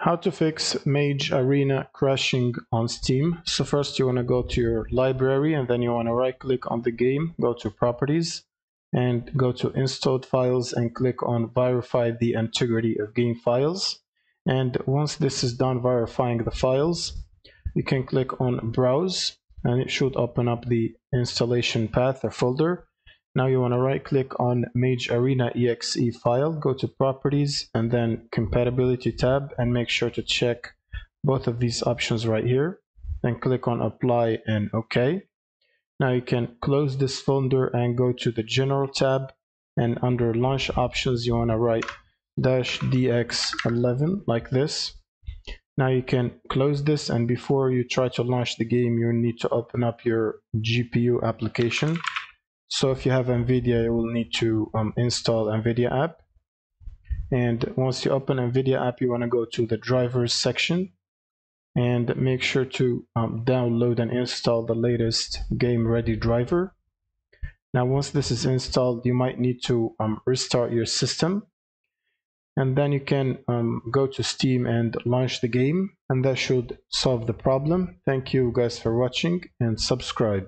How to fix Mage Arena crashing on Steam. So first you want to go to your library and then you want to right click on the game, go to properties and go to installed files and click on verify the integrity of game files. And once this is done verifying the files, you can click on browse and it should open up the installation path or folder now you want to right click on Mage Arena exe file, go to properties and then compatibility tab and make sure to check both of these options right here. Then click on apply and OK. Now you can close this folder and go to the general tab and under launch options you want to write dash dx11 like this. Now you can close this and before you try to launch the game you need to open up your GPU application so if you have NVIDIA, you will need to um, install NVIDIA app. And once you open NVIDIA app, you want to go to the drivers section and make sure to um, download and install the latest game ready driver. Now, once this is installed, you might need to um, restart your system. And then you can um, go to Steam and launch the game, and that should solve the problem. Thank you guys for watching and subscribe.